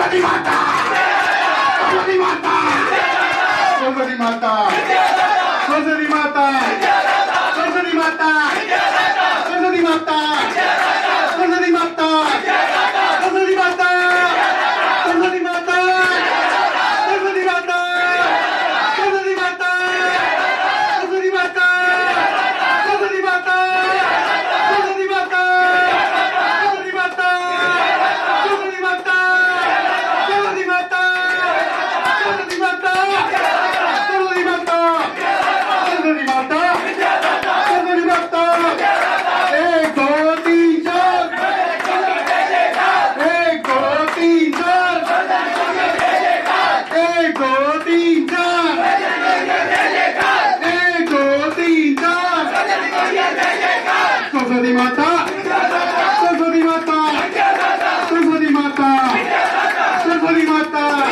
Somebody mata! Somebody mata! Somebody mata! Somebody mata! Somebody mata! Somebody mata! でまにまた